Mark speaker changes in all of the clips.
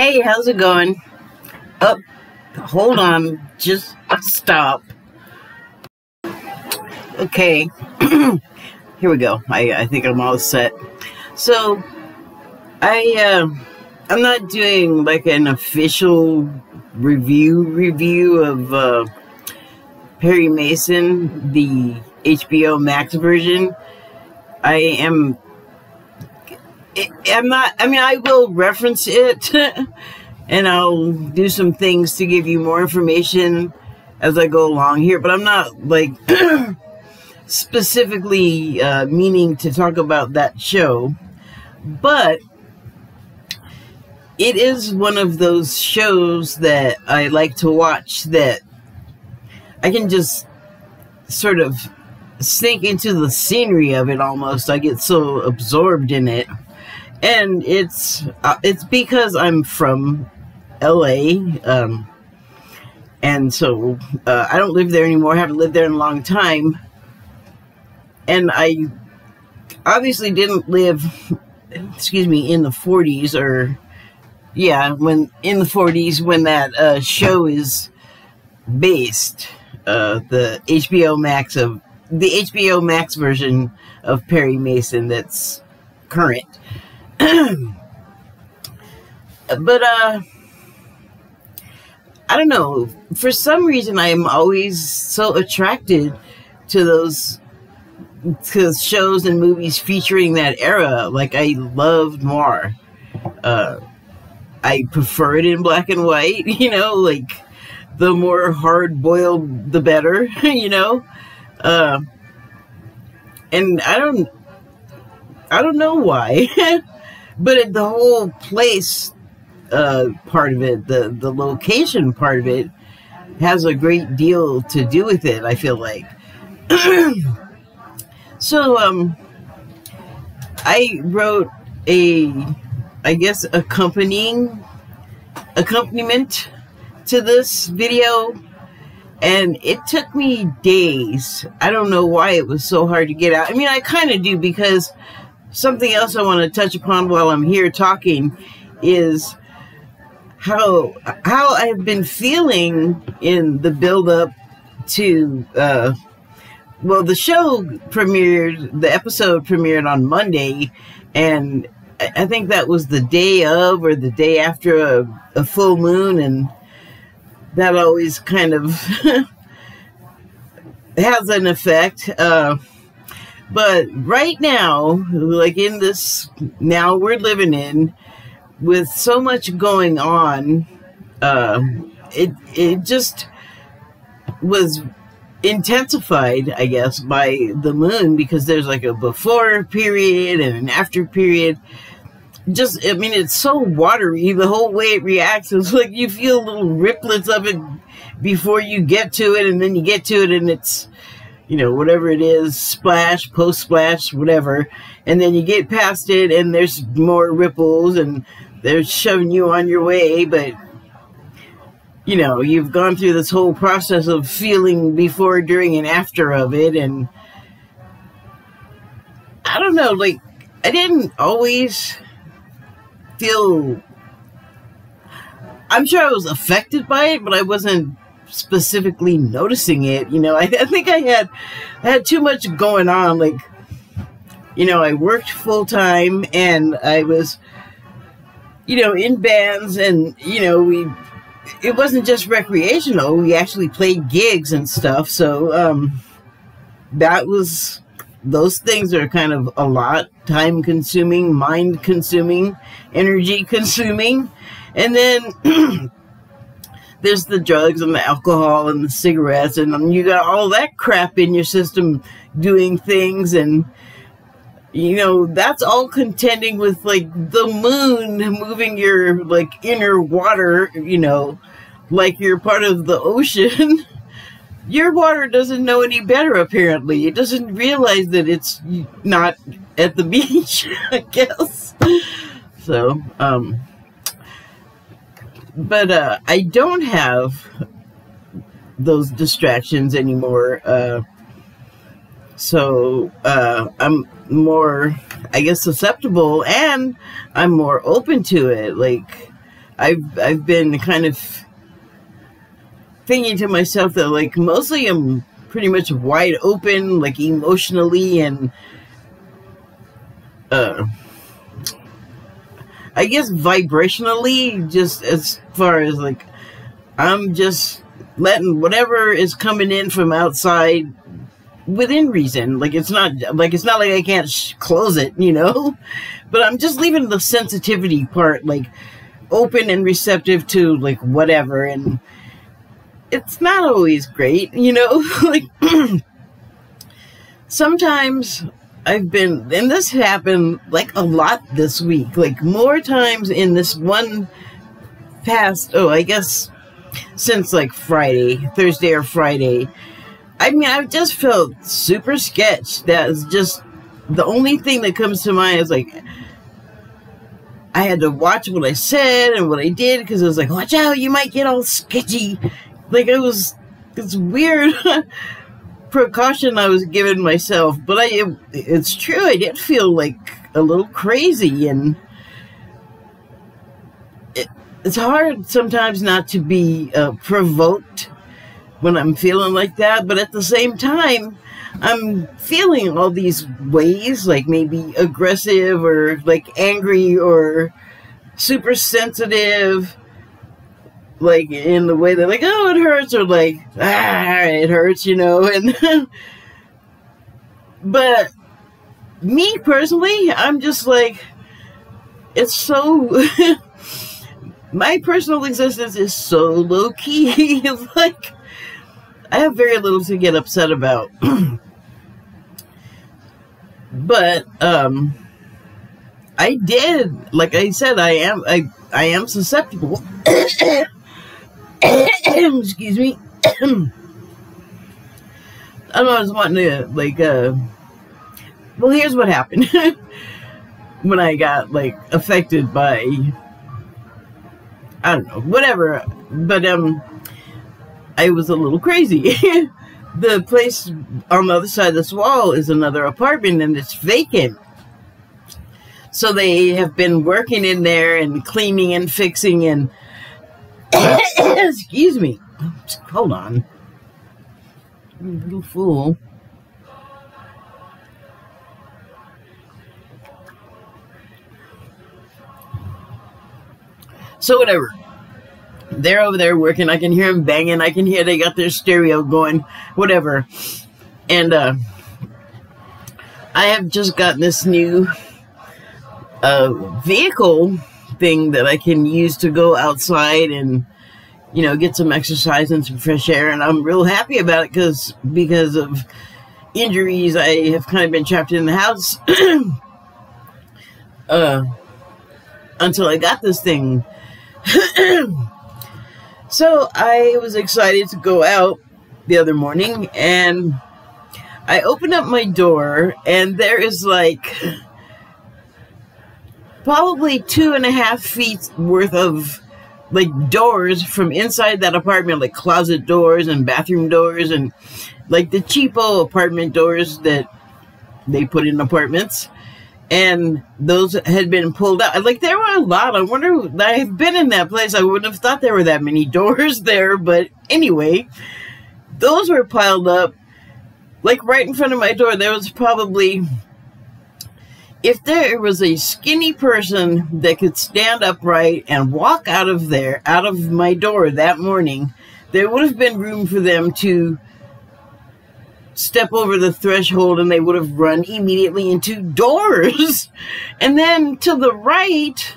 Speaker 1: Hey, how's it going? Up. Oh, hold on. Just stop. Okay. Here we go. I, I think I'm all set. So, I, uh, I'm not doing like an official review review of, uh, Perry Mason, the HBO Max version. I am I'm not, I mean, I will reference it and I'll do some things to give you more information as I go along here, but I'm not like specifically uh, meaning to talk about that show. But it is one of those shows that I like to watch that I can just sort of sink into the scenery of it almost. I get so absorbed in it and it's uh, it's because I'm from L.A. Um, and so uh, I don't live there anymore. I haven't lived there in a long time, and I obviously didn't live, excuse me, in the 40s or yeah, when in the 40s when that uh, show is based, uh, the HBO Max of the HBO Max version of Perry Mason that's current. but uh I don't know. For some reason, I'm always so attracted to those to shows and movies featuring that era. Like I love noir. Uh, I prefer it in black and white. You know, like the more hard boiled, the better. You know, uh, and I don't, I don't know why. but the whole place uh, part of it, the the location part of it, has a great deal to do with it. I feel like. so um, I wrote a, I guess accompanying accompaniment to this video and it took me days. I don't know why it was so hard to get out. I mean, I kind of do because something else I want to touch upon while I'm here talking is how how I've been feeling in the build up to uh, well the show premiered the episode premiered on Monday and I think that was the day of or the day after a, a full moon and that always kind of has an effect uh, but right now, like in this now we're living in, with so much going on, uh, it it just was intensified, I guess, by the moon because there's like a before period and an after period. Just, I mean, it's so watery. The whole way it reacts is like you feel little riplets of it before you get to it, and then you get to it, and it's you know, whatever it is, splash, post splash, whatever. And then you get past it and there's more ripples and they're shoving you on your way, but you know, you've gone through this whole process of feeling before, during, and after of it. And I don't know, like, I didn't always feel. I'm sure I was affected by it, but I wasn't specifically noticing it. You know, I, I think I had I had too much going on. Like, you know, I worked full time and I was, you know, in bands and you know we. It wasn't just recreational. We actually played gigs and stuff. So um, that was those things are kind of a lot time consuming, mind consuming, energy consuming. And then there's the drugs and the alcohol and the cigarettes and you got all that crap in your system doing things and you know that's all contending with like the moon moving your like inner water you know like you're part of the ocean. Your water doesn't know any better apparently. It doesn't realize that it's not at the beach i guess. So um but uh, I don't have those distractions anymore. Uh, so uh, I'm more, I guess, susceptible and I'm more open to it. Like, I've I've been kind of thinking to myself that like mostly I'm pretty much wide open, like emotionally and uh I guess vibrationally, just as far as like I'm just letting whatever is coming in from outside within reason. Like it's not like it's not like I can't close it, you know. But I'm just leaving the sensitivity part like open and receptive to like whatever, and it's not always great, you know. like sometimes I've been, and this happened like a lot this week, like more times in this one past, oh, I guess since like Friday, Thursday or Friday. I mean, I've just felt super sketch. That's just the only thing that comes to mind is like, I had to watch what I said and what I did because it was like, watch out, you might get all sketchy. Like, it was, it's weird precaution I was giving myself, but I, it, it's true, I did feel like a little crazy and it, it's hard sometimes not to be uh, provoked when I'm feeling like that, but at the same time, I'm feeling all these ways, like maybe aggressive or like angry or super sensitive, like in the way they're like, oh, it hurts, or like, ah, it hurts, you know, and but me personally, I'm just like, it's so. my personal existence is so low key. like, I have very little to get upset about. but um I did like I said I am I I am susceptible. Excuse me. I was wanting to like uh well here's what happened when I got like affected by I don't know, whatever. But um I was a little crazy. the place on the other side of this wall is another apartment and it's vacant. So they have been working in there and cleaning and fixing and excuse me. Hold on. You fool. So whatever they're over there working. I can hear them banging. I can hear they got their stereo going, whatever. And uh, I have just gotten this new uh, vehicle thing that I can use to go outside and you know get some exercise and some fresh air. And I'm real happy about it because because of injuries, I have kind of been trapped in the house uh, until I got this thing. So I was excited to go out the other morning and I open up my door and there is like probably two and a half feet worth of like doors from inside that apartment, like closet doors and bathroom doors and like the cheapo apartment doors that they put in apartments and those had been pulled out. Like there were a lot. I wonder. I've been in that place. I wouldn't have thought there were that many doors there. But anyway, those were piled up, like right in front of my door. There was probably, if there was a skinny person that could stand upright and walk out of there, out of my door that morning, there would have been room for them to step over the threshold and they would have run immediately into doors. And then to the right,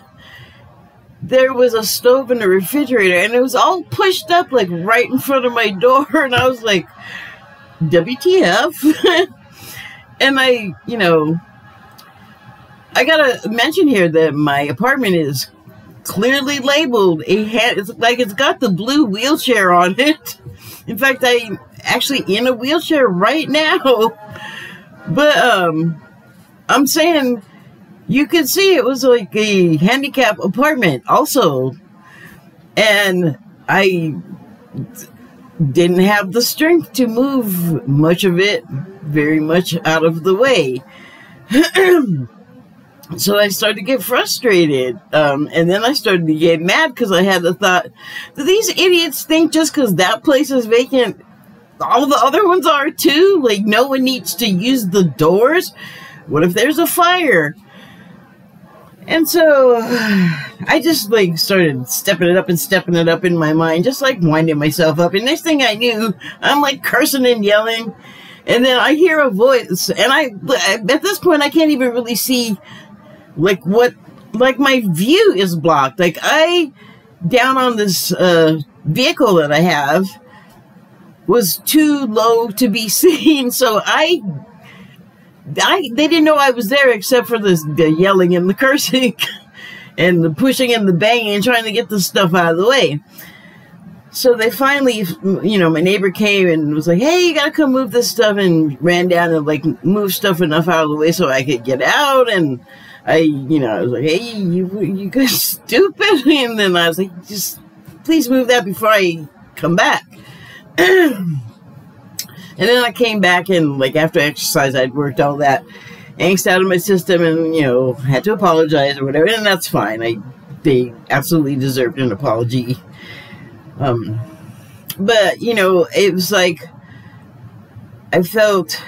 Speaker 1: there was a stove and a refrigerator, and it was all pushed up like right in front of my door. And I was like, WTF? and I, you know, I gotta mention here that my apartment is clearly labeled a hand. It's like it's got the blue wheelchair on it. In fact, I'm actually in a wheelchair right now. But um I'm saying you could see it was like a handicap apartment also. And I didn't have the strength to move much of it very much out of the way. so I started to get frustrated. Um, and then I started to get mad because I had the thought, do these idiots think just because that place is vacant, all the other ones are too? Like, no one needs to use the doors? What if there's a fire? And so I just like started stepping it up and stepping it up in my mind, just like winding myself up. And next thing I knew, I'm like cursing and yelling. And then I hear a voice, and I, at this point, I can't even really see like what like my view is blocked like i down on this uh vehicle that i have was too low to be seen so i I they didn't know I was there except for the, the yelling and the cursing and the pushing and the banging and trying to get the stuff out of the way. So they finally, you know, my neighbor came and was like, "Hey, you gotta come move this stuff," and ran down and like move stuff enough out of the way so I could get out. And I, you know, I was like, hey, you, you guys stupid. And then I was like, just please move that before I come back. and then I came back and like after exercise, I'd worked all that angst out of my system and, you know, had to apologize or whatever. And that's fine. I, they absolutely deserved an apology. Um, but, you know, it was like, I felt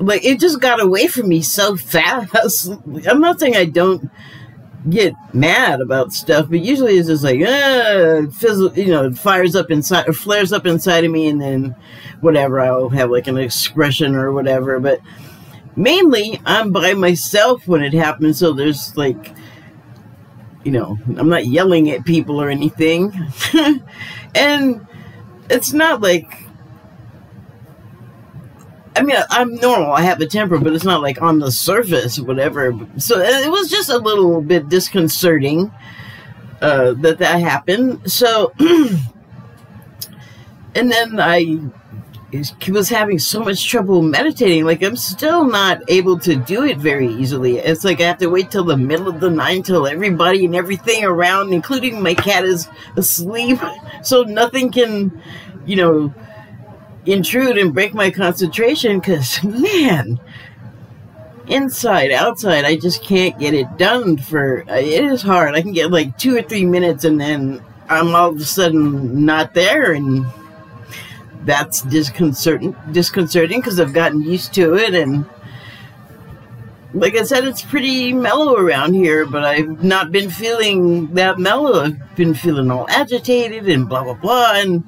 Speaker 1: like it just got away from me so fast. I'm not saying I don't get mad about stuff, but usually it's just like, uh, fizzle, you know, fires up inside, or flares up inside of me, and then whatever, I'll have like an expression or whatever. But mainly, I'm by myself when it happens, so there's like, you know, I'm not yelling at people or anything. and it's not like I mean, I'm normal. I have a temper, but it's not like on the surface, or whatever. So it was just a little bit disconcerting uh, that that happened. So, and then I was having so much trouble meditating. Like I'm still not able to do it very easily. It's like I have to wait till the middle of the night till everybody and everything around, including my cat, is asleep, so nothing can, you know intrude and break my concentration because, man, inside, outside, I just can't get it done for, it is hard. I can get like two or three minutes and then I'm all of a sudden not there and that's disconcerting disconcerting because I've gotten used to it and like I said, it's pretty mellow around here, but I've not been feeling that mellow. I've been feeling all agitated and blah blah blah and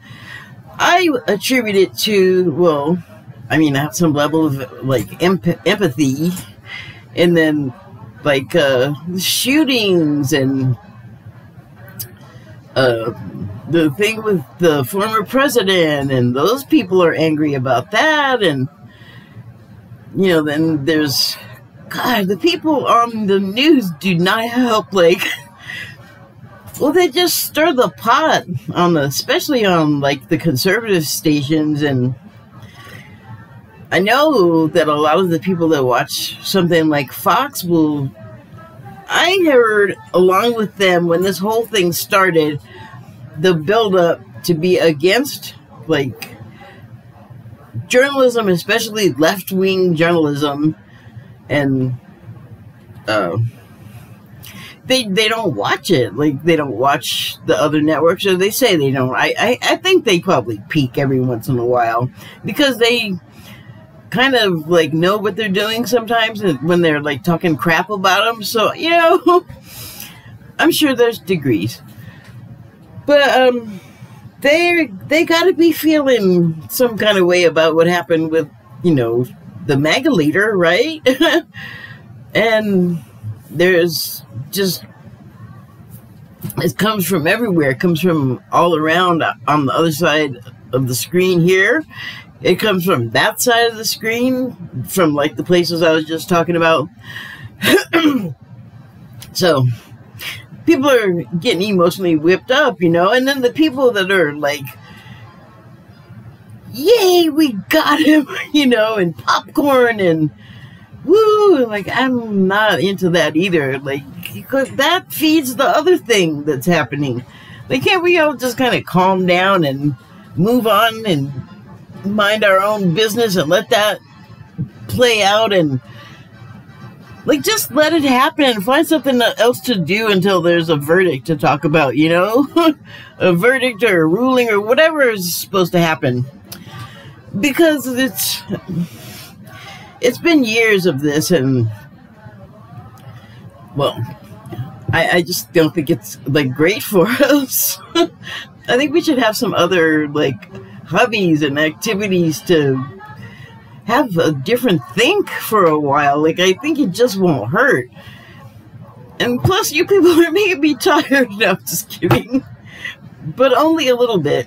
Speaker 1: I attribute it to, well, I mean, I have some level of like emp- empathy, and then like uh, shootings and uh, the thing with the former president, and those people are angry about that, and you know, then there's God, the people on the news do not help. Like, well, they just stir the pot on the, especially on like the conservative stations, and I know that a lot of the people that watch something like Fox will. I heard along with them when this whole thing started, the buildup to be against like journalism, especially left wing journalism, and. Uh, they they don't watch it. Like they don't watch the other networks, or they say they don't. I, I, I think they probably peek every once in a while because they kind of like know what they're doing sometimes when they're like talking crap about them. So you know, I'm sure there's degrees, but um, they they got to be feeling some kind of way about what happened with you know the MAGA leader, right? and there's just it comes from everywhere. It comes from all around on the other side of the screen here. It comes from that side of the screen, from like the places I was just talking about. so people are getting emotionally whipped up, you know, and then the people that are like, yay, we got him, you know, and popcorn and woo, like I'm not into that either. Like because that feeds the other thing that's happening. Like can't we all just kind of calm down and move on and mind our own business and let that play out and like just let it happen and find something else to do until there's a verdict to talk about you know a verdict or a ruling or whatever is supposed to happen because it's it's been years of this and well I, I just don't think it's like great for us i think we should have some other like hobbies and activities to have a different think for a while. Like, I think it just won't hurt. And plus, you people are making me tired. No, just kidding. But only a little bit.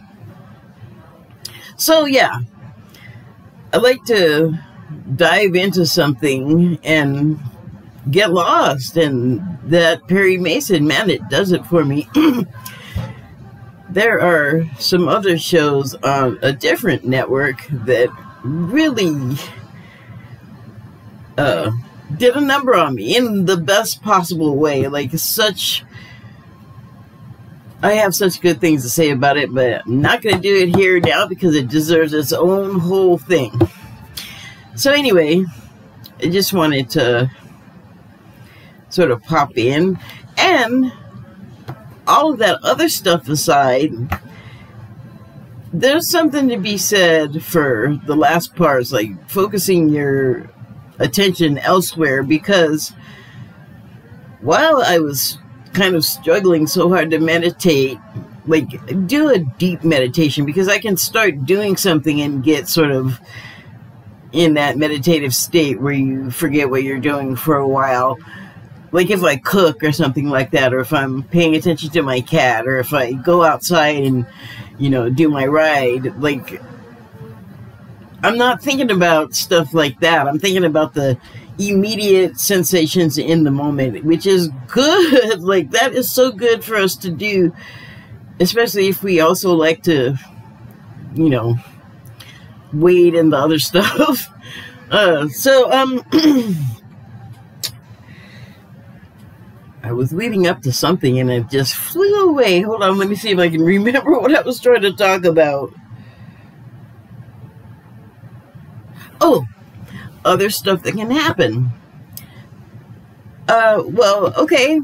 Speaker 1: So, yeah. I like to dive into something and get lost. And that Perry Mason, man, it does it for me. there are some other shows on a different network that really uh, did a number on me in the best possible way. Like, such. I have such good things to say about it, but I'm not going to do it here now because it deserves its own whole thing. So, anyway, I just wanted to sort of pop in. And all of that other stuff aside, there's something to be said for the last parts, like focusing your attention elsewhere because while I was kind of struggling so hard to meditate, like do a deep meditation because I can start doing something and get sort of in that meditative state where you forget what you're doing for a while. Like if I cook or something like that, or if I'm paying attention to my cat, or if I go outside and you know, do my ride. Like, I'm not thinking about stuff like that. I'm thinking about the immediate sensations in the moment, which is good. like, that is so good for us to do, especially if we also like to, you know, wade and the other stuff. Uh, so, um, I was leading up to something and it just flew away. Hold on, let me see if I can remember what I was trying to talk about. Oh, other stuff that can happen. Uh, well, okay.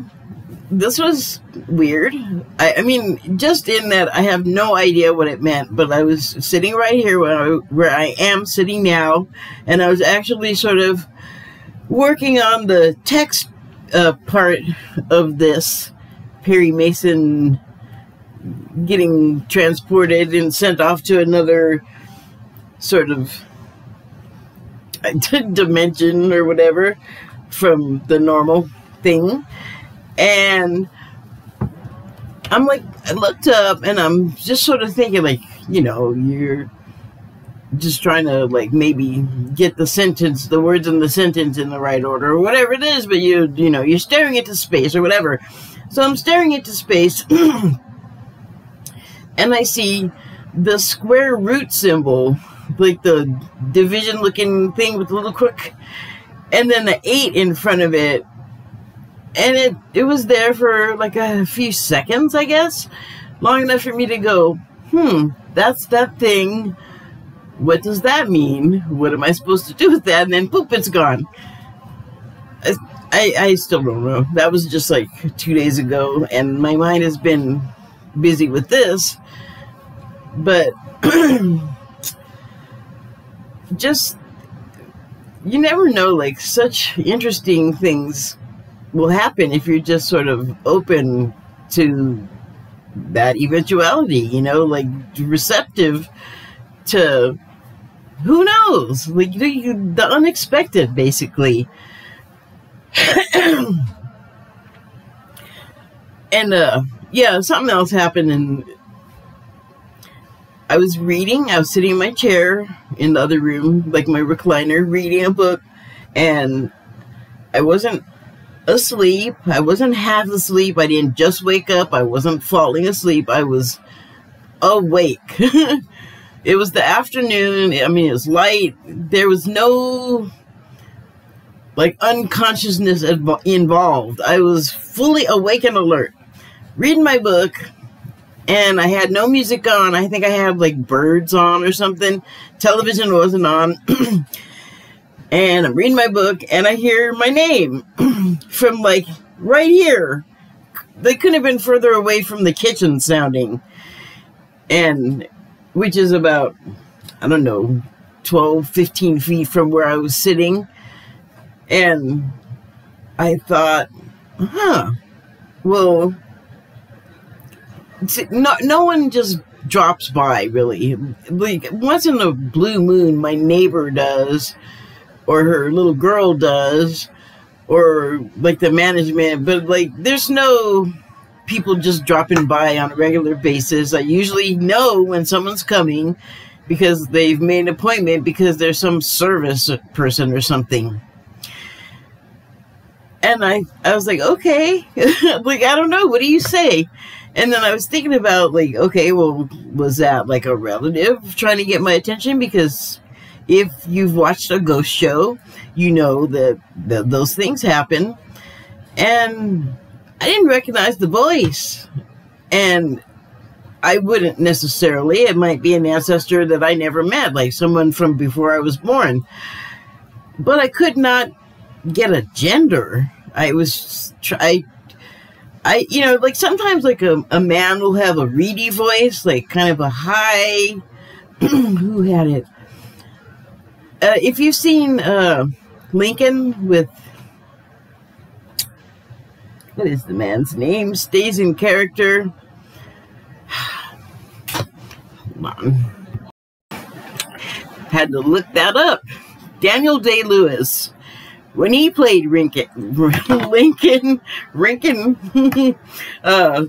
Speaker 1: This was weird. I, I mean, just in that I have no idea what it meant, but I was sitting right here where I, where I am sitting now, and I was actually sort of working on the text uh, part of this Perry Mason getting transported and sent off to another sort of dimension or whatever from the normal thing. And I'm like, I looked up and I'm just sort of thinking, like, you know, you're just trying to like maybe get the sentence, the words in the sentence in the right order or whatever it is, but you you know, you're staring into space or whatever. So I'm staring into space and I see the square root symbol, like the division looking thing with the little crook, and then the eight in front of it. And it it was there for like a few seconds, I guess. Long enough for me to go, hmm, that's that thing what does that mean? What am I supposed to do with that? And then poop, it's gone. I, I, I still don't know. That was just like two days ago, and my mind has been busy with this. But just, you never know, like, such interesting things will happen if you're just sort of open to that eventuality, you know, like receptive to who knows? Like the, unexpected, basically. and uh, yeah, something else happened, and I was reading. I was sitting in my chair in the other room, like my recliner, reading a book, and I wasn't asleep. I wasn't half asleep. I didn't just wake up. I wasn't falling asleep. I was awake. It was the afternoon. I mean, it was light. There was no like unconsciousness involved. I was fully awake and alert, reading my book, and I had no music on. I think I had like birds on or something. Television wasn't on. and I'm reading my book and I hear my name from like right here. They couldn't have been further away from the kitchen sounding. And which is about, I don't know, 12, 15 feet from where I was sitting. And I thought, huh, well, no, no one just drops by really. Like once in a blue moon, my neighbor does, or her little girl does, or like the management. But like, there's no people just dropping by on a regular basis. I usually know when someone's coming because they've made an appointment because there's some service person or something. And I, I was like, okay, like I don't know, what do you say? And then I was thinking about like, okay, well, was that like a relative trying to get my attention? Because if you've watched a ghost show, you know that, those things happen. And I didn't recognize the voice. And I wouldn't necessarily. It might be an ancestor that I never met, like someone from before I was born. But I could not get a gender. I was try I, you know, like sometimes like a, a man will have a reedy voice, like kind of a high, who had it? Uh, if you've seen uh, Lincoln with, what is the man's name? Stays in character. Hold on. Had to look that up. Daniel Day Lewis when he played Lincoln, Lincoln, Lincoln, uh,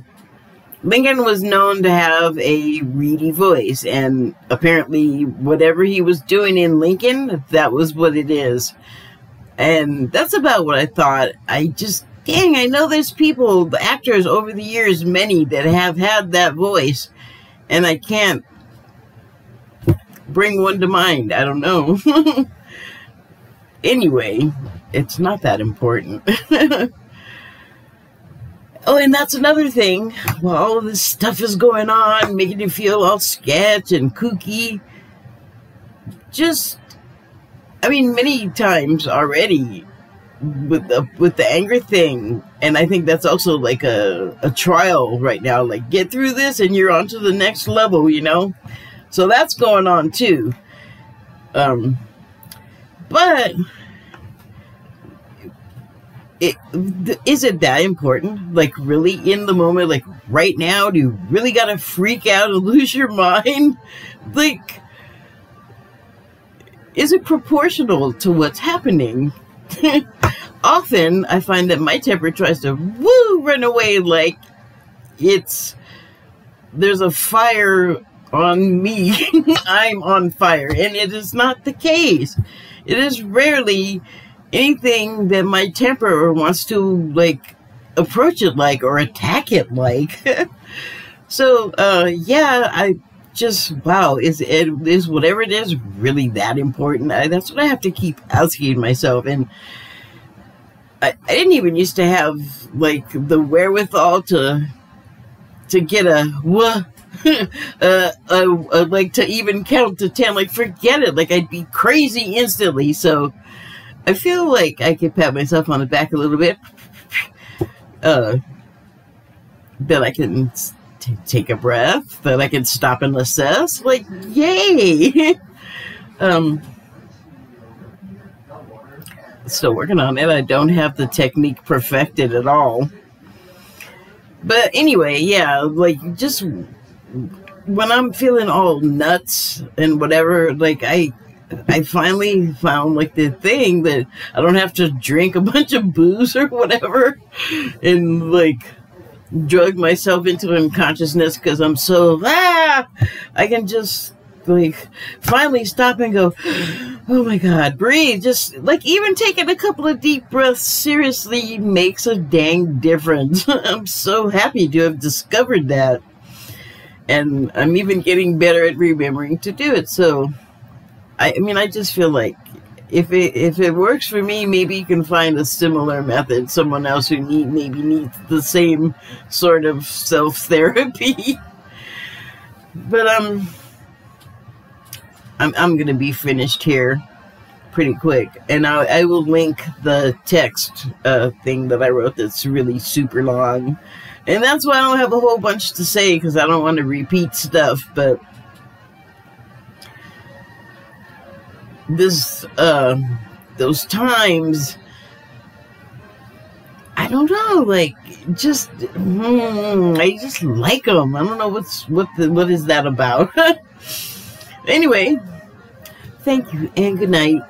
Speaker 1: Lincoln was known to have a reedy voice, and apparently, whatever he was doing in Lincoln, that was what it is. And that's about what I thought. I just, dang, I know there's people, actors over the years, many that have had that voice, and I can't bring one to mind. I don't know. Anyway, it's not that important. oh, and that's another thing. While all this stuff is going on, making you feel all sketch and kooky, just, I mean, many times already with the with the anger thing. And i think that's also like a, a trial right now. Like get through this and you're on to the next level you know? So that's going on too. Um but it, is it that important? Like, really, in the moment, like right now, do you really got to freak out and lose your mind? Like, is it proportional to what's happening? Often, I find that my temper tries to woo run away like it's there's a fire on me. I'm on fire, and it is not the case. It is rarely anything that my temper wants to like approach it like or attack it like. so uh yeah, I just wow, is it is whatever it is really that important? I, that's what I have to keep asking myself and I, I didn't even used to have like the wherewithal to to get a wha uh, uh, uh, like to even count to 10 like forget it like i'd be crazy instantly so i feel like i could pat myself on the back a little bit uh that i can take a breath that i can stop and assess? Like yay! Um still working on it. I don't have the technique perfected at all. But anyway yeah like just when I'm feeling all nuts and whatever, like I I finally found like the thing that I don't have to drink a bunch of booze or whatever and like drug myself into unconsciousness because I'm so ah I can just like finally stop and go oh my god breathe. Just like even taking a couple of deep breaths seriously makes a dang difference. I'm so happy to have discovered that. And I'm even getting better at remembering to do it. So, I, I mean, I just feel like if it if it works for me, maybe you can find a similar method. Someone else who need maybe needs the same sort of self therapy. but um, I'm I'm gonna be finished here. pretty quick. And I, I will link the text uh, thing that I wrote that's really super long. And that's why I don't have a whole bunch to say because I don't want to repeat stuff. But this, uh, those times, I don't know, like just, mm, I just like them. I don't know what's what the, what is that about. anyway, thank you and good night.